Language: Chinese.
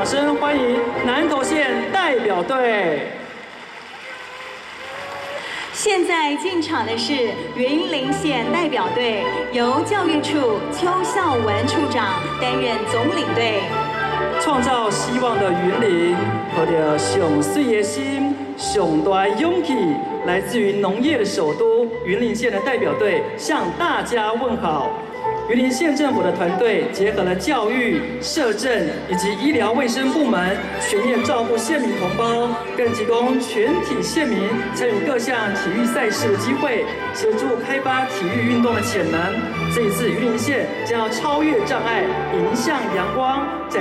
掌声欢迎南投县代表队。现在进场的是云林县代表队，由教育处邱孝文处长担任总领队。创造希望的云林，和着上水的心、上大的勇气，来自于农业的首都云林县的代表队向大家问好。榆林县政府的团队结合了教育、社政以及医疗卫生部门，全面照顾县民同胞，更提供全体县民参与各项体育赛事的机会，协助开发体育运动的潜能。这一次，榆林县将要超越障碍，迎向阳光，展。